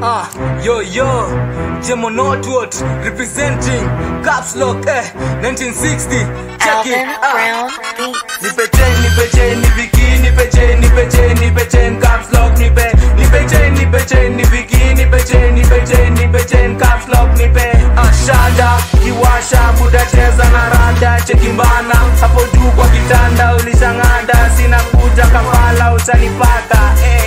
Ah, yo yo, Jemo Northwood representing Caps Lock eh, 1960. Check it. Ah. Nipe chain, nipe chain, key, nipe chain, nipe chain, nipe chain, caps lock, nipe, nipe chain, nipe chain, key, nipe chain, nipe chain, nipe chain, caps lock, nipe. Ashada, kiwasha, buda cheza na rada, chekimbana, hapo juu kwa kitanda ulishang'ada, sina kuja kafala utanipata, hey.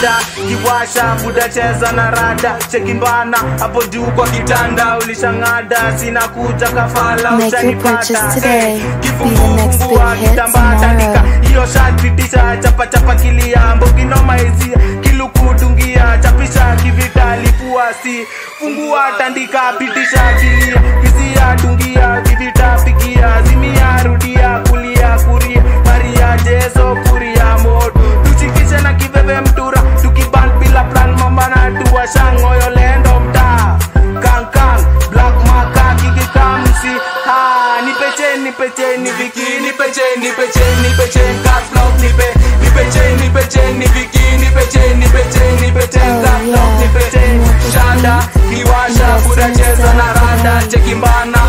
Shada, kiwasha, muda cheza na rada, chekimbana, hapo juu kwa kitanda. Ulishang'ada, sina kuja kafala kitambaa tandika. Tomorrow. hiyo shati tisha chapa chapa kilia. Mboginoma izia kilukudungia chapisha kivita lipuasi fungua tandika pitisha kilia kisia dungia kivita pigia mambana tuwashangoyo lendo mtaa kankan black maka kikikamsi ha nipecheni nipechen niviki nipecheni nipechen nipechen kaslok nipe nipecheni nipechen viki nipecheni nipechen nipechen Oh, kaslok yeah. shanda kiwasha Yes, buda yes, cheza na randa. Chekimbana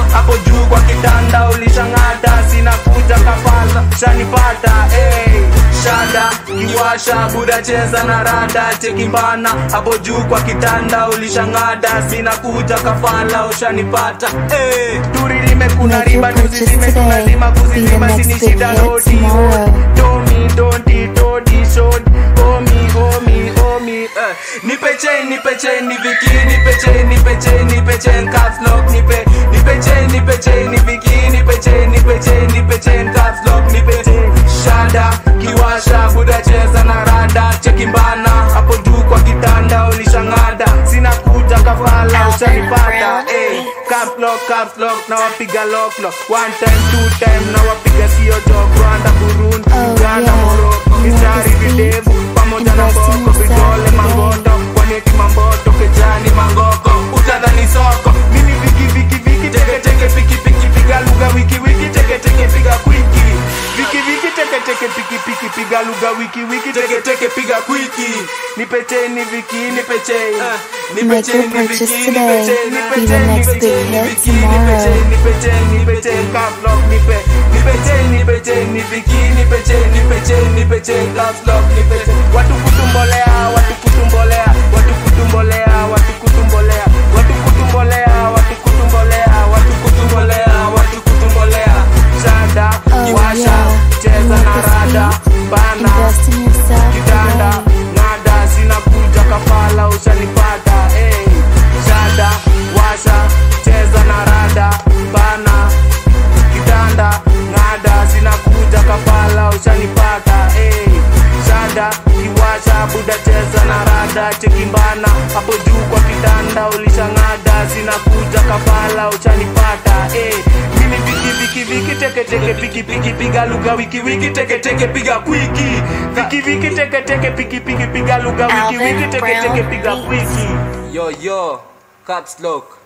shada kiwasha buda cheza na rada chekimbana hapo juu kwa kitanda ulishang'ada sina kuja kafala ushanipata hey. turi limekuna riba tuzizime purchase zimesuna today. zima Be the kuzizima sini shida hit tomi dondi, todi shodi Omi, omi, omi uh. Nipe chain, nipe chain, ni viki Nipe chain, nipe chain, nipe chain Caps cops lock, now I pick a lock. One time, two time, now I pick a CEO job. Rwanda, Burundi, Uganda, Morocco, Israeli, Piga wiki wiki, teke teke piga kwiki nipecheni viki, nipecheni. Nipe. Make your cheni purchase viki, nipe viki, nipe. Watu kutumbolea, watu kutumbolea, watu kutumbolea, watu kutumbolea, watu kutumbolea, watu kutumbolea, watu kutumbolea, watu kutumbolea. Shada, Oh, kiwasha, yeah. cheza na rada, in kitanda, today. ng'ada, sina kuja kafala, ushanipata, hey, Shada, washa, cheza na rada, kitanda, nada kafala, ushanipata, hey, Shada, kiwasha, buda cheza na rada, chekimbana, hapo juu kwa kitanda, ulishang'ada, sina kuja kafala, ushanipata, eh. Viki viki teke teke piki piki piga lugha wiki wiki teke teke piga kwiki. Viki viki teke teke piki piki piga lugha wiki wiki teke teke piga kwiki. Yo yo caps lock